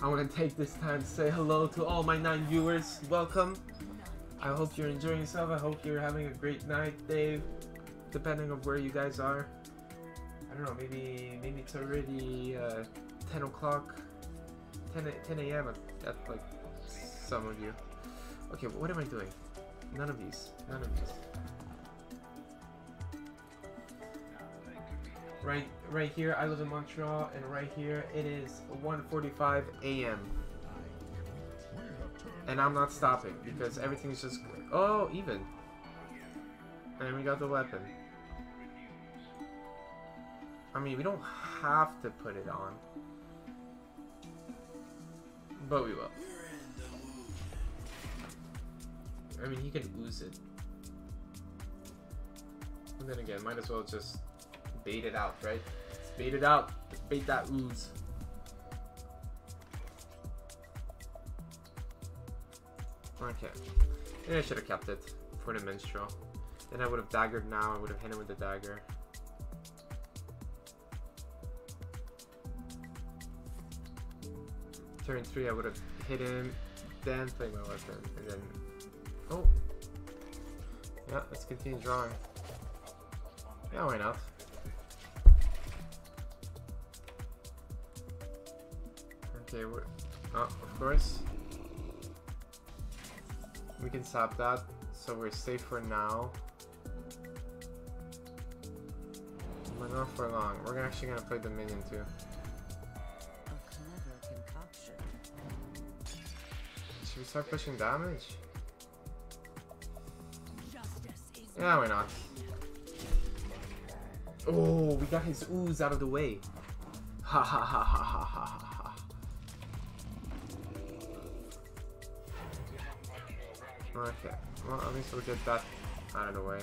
I want to take this time to say hello to all my nine viewers. Welcome. I hope you're enjoying yourself. I hope you're having a great night, Dave. Depending on where you guys are. I don't know, maybe maybe it's already uh, 10 o'clock, 10, 10 a.m. At, at like some of you. Okay, what am I doing? None of these. None of these. Right, right here, I live in Montreal, and right here, it is 1:45 a.m. And I'm not stopping because everything's just oh even. And we got the weapon. I mean, we don't have to put it on, but we will. I mean, he can ooze it. And then again, might as well just bait it out, right? Let's bait it out. Let's bait that ooze. Okay. Maybe I should have kept it for the minstrel. Then I would have daggered now. I would have hit him with the dagger. Turn 3, I would have hit him, then play my weapon, and then... Oh! Yeah, let's continue drawing. Yeah, why not? Okay, we're... Oh, of course. We can stop that, so we're safe for now. But not for long. We're actually gonna play the minion too. Should we start pushing damage? Yeah, why not? Oh, we got his ooze out of the way. Ha ha ha ha ha ha Okay, well at least we'll get that out of the way.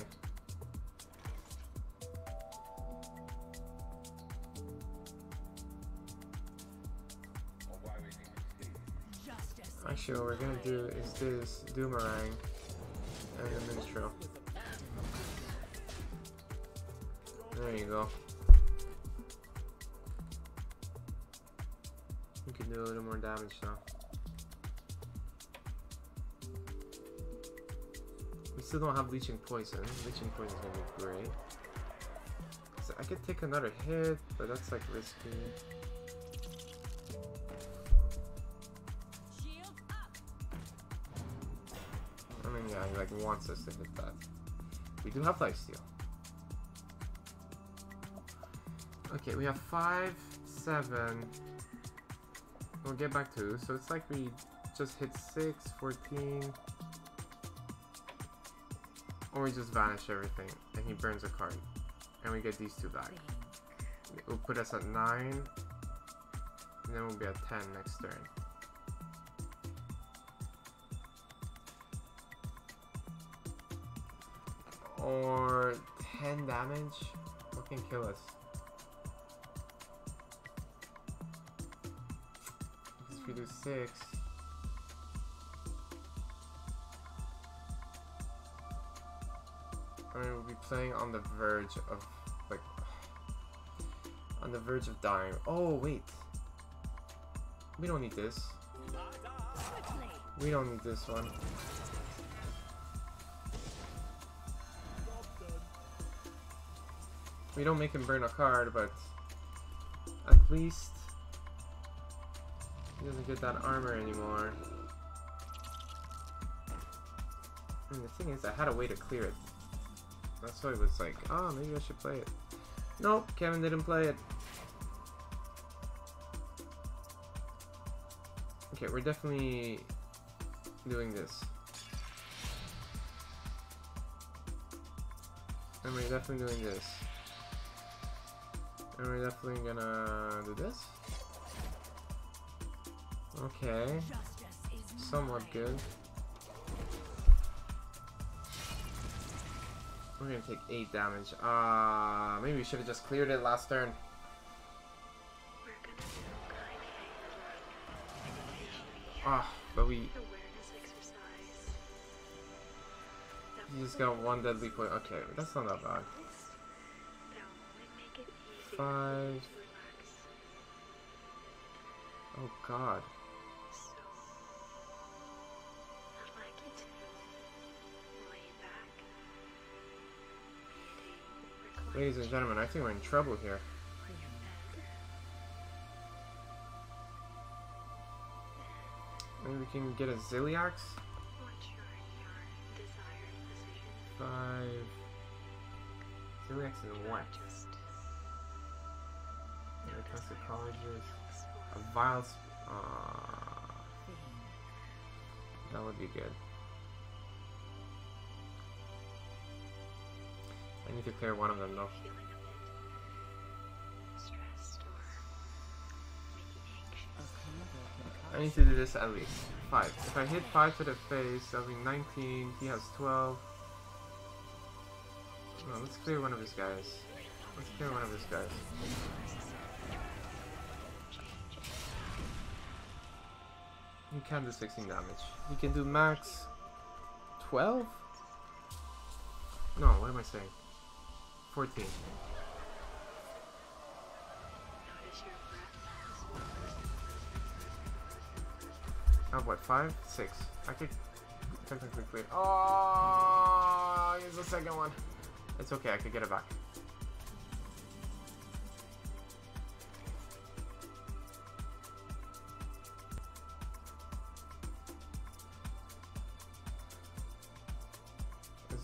Actually, what we're gonna do is this Doomerang and the Minstrel. There you go. You can do a little more damage now. Still don't have Leeching Poison. Leeching Poison is gonna be great. So I could take another hit, but that's like risky. I mean, yeah, he like wants us to hit that. We do have lifesteal. Okay, we have five, seven. We'll get back to, so it's like we just hit 6, 14. Or we just vanish everything, and he burns a card. And we get these two back. It will put us at 9. And then we'll be at 10 next turn. Or 10 damage? What can kill us? Because if we do 6. Playing on the verge of, like, on the verge of dying. Oh, wait. We don't need this. We don't need this one. We don't make him burn a card, but at least he doesn't get that armor anymore. And the thing is, I had a way to clear it. That's why it was like, oh, maybe I should play it. Nope, Kevin didn't play it. Okay, we're definitely doing this. And we're definitely doing this. And we're definitely gonna do this. Okay, somewhat good. We're gonna take 8 damage. Ah, maybe we should have just cleared it last turn. Ah, but we you just got one deadly point. Okay, that's not that bad. Five. Oh god. Ladies and gentlemen, I think we're in trouble here. Maybe we can get a Zilliax? What's your, your desired position? Five. Zilliax and what? Yeah, toxicologist. A vile. Sp- uh, that would be good. I need to clear one of them though. Feeling a bit stressed or maybe anxious. I need to do this at least. 5. If I hit 5 to the face, that'll be 19. He has 12. No, let's clear one of his guys. Let's clear one of his guys. He can do 16 damage. He can do max 12? No, what am I saying? 14. Notice your. I have what, 5? 6. I could technically clear. Oh, here's the second one. It's okay, I could get it back.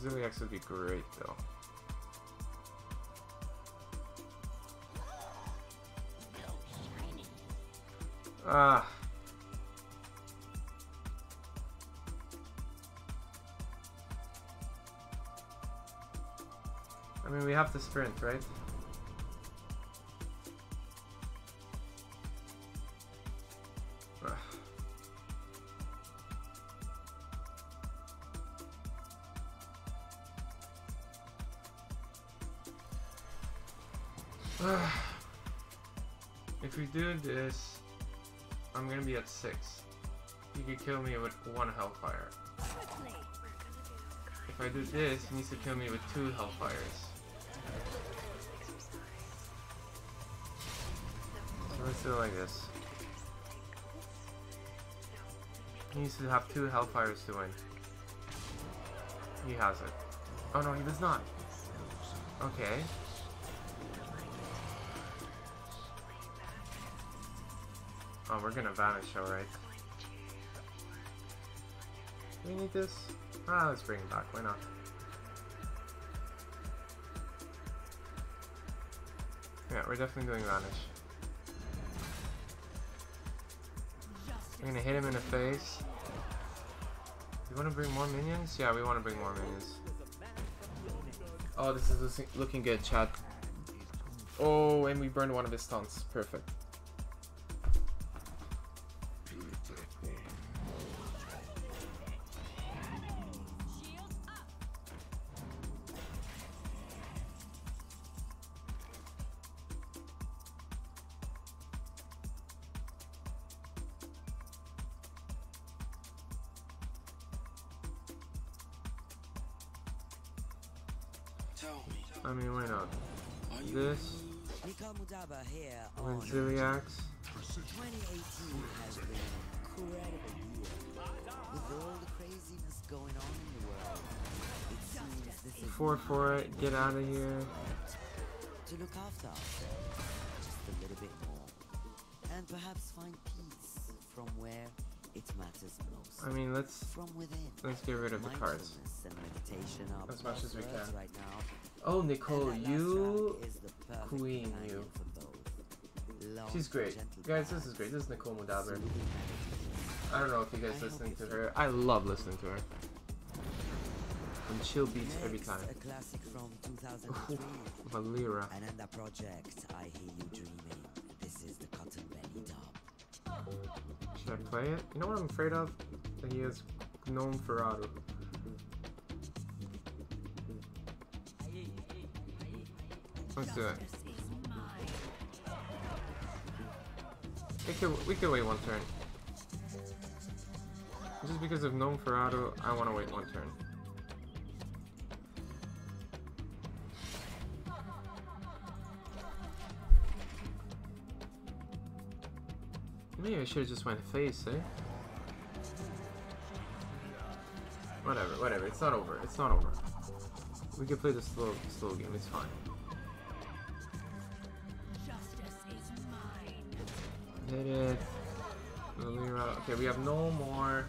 Zilliax would be great though. Ah. I mean, we have to sprint, right? Six. You could kill me with one hellfire. If I do this, he needs to kill me with two hellfires. So let's do it like this. He needs to have two hellfires to win. He has it. Oh no, he does not. Okay. Oh, we're gonna vanish, alright. We need this? Ah, let's bring it back. Why not? Yeah, we're definitely doing vanish. I'm gonna hit him in the face. You wanna bring more minions? Yeah, we wanna bring more minions. Oh, this is looking- good, Chad. Oh, and we burned one of his stunts. Perfect. I mean, why not? This Zilliax. 2018 has been incredible year. With all the craziness going on in the world, it seems this is Four for it. Get out of here. to look after ourselves just a little bit more. And perhaps find peace from where it matters most. I mean, let's from within. let's get rid of the cards. And meditation are As much as we can. Right now. Oh, Nicole, you. is the queen, companion you. for both. She's great, guys. This is great. This is Nicole Mudaber. I don't know if you guys I listening to her. I love listening to her. And chill beats every time. A classic from 2003. Valera. and in that project, I hear you dreaming. Play it? You know what I'm afraid of? That he has Gnomeferatu. Let's do it. We could, we could wait one turn. Just because of Gnomeferatu, I want to wait one turn. Maybe I should have just went face, eh? Whatever, whatever. It's not over. It's not over. We can play the slow, slow game. It's fine. Hit it. Okay, we have no more.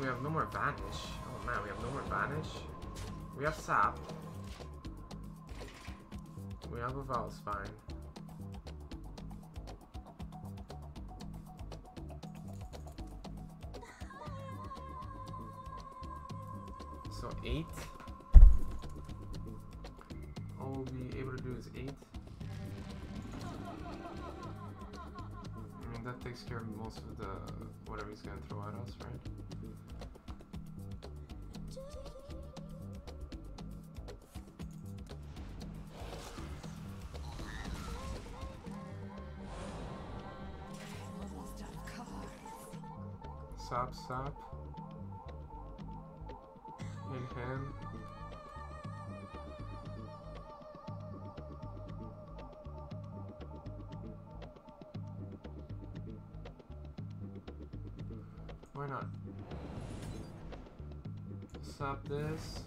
We have no more vanish. Oh man, we have no more vanish. We have sap. We have a Vilespine. Eight. All we'll be able to do is eight. I mean that takes care of most of the whatever he's gonna throw at us, right? Sap, sap. Why not? Sap this.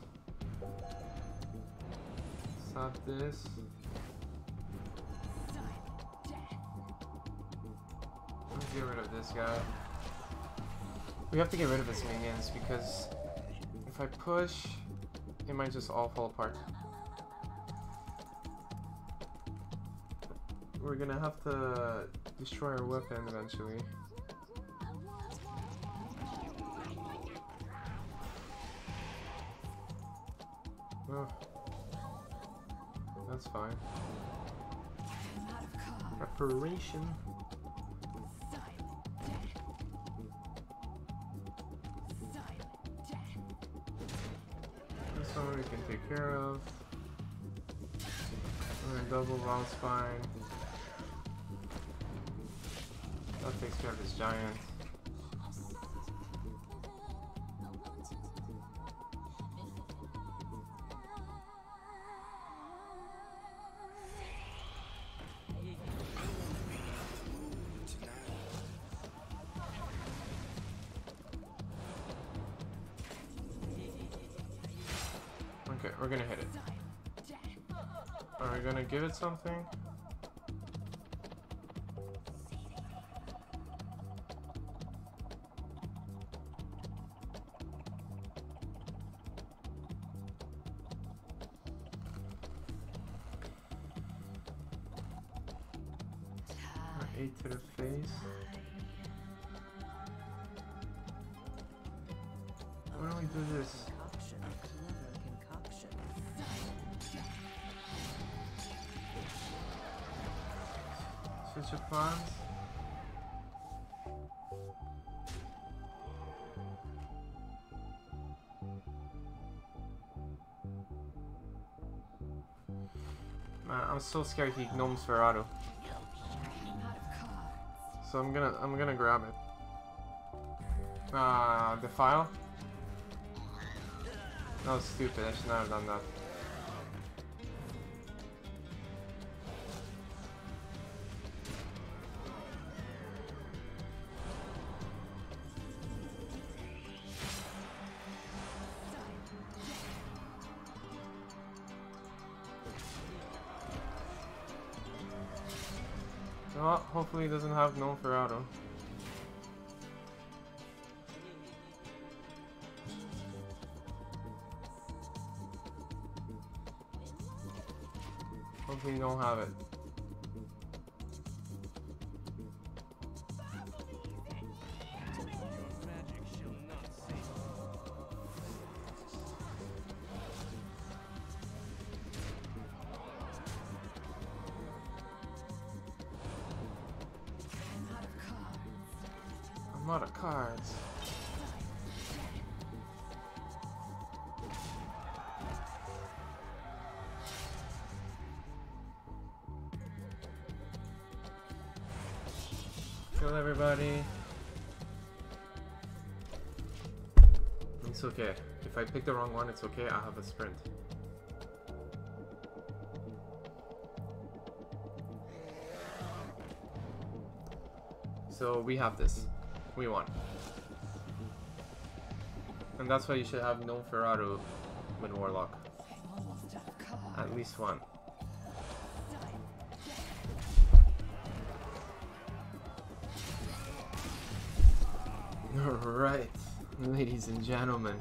Sap this. Let's get rid of this guy. We have to get rid of his minions because if I push, it might just all fall apart. We're gonna have to destroy our weapon eventually. Oh. That's fine. Preparation. This one we can take care of. And then double wall spine. That takes care of this giant. We're gonna hit it. Are we gonna give it something? Plans. Man, I'm so scared he gnomes Ferrado. So I'm gonna I'm gonna grab it. Ah, uh, defile. That was stupid. I should not have done that. He doesn't have Gnomeferatu. Hopefully you don't have it. Kill everybody. It's okay. If I pick the wrong one, it's okay. I have a sprint. So we have this. We won. And that's why you should have Gnomeferatu with Warlock. At least one. Alright, ladies and gentlemen.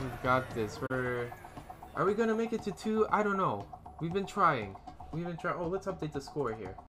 We've got this. We're... Are we gonna make it to two? I don't know. We've been trying. We've been trying. Oh, let's update the score here.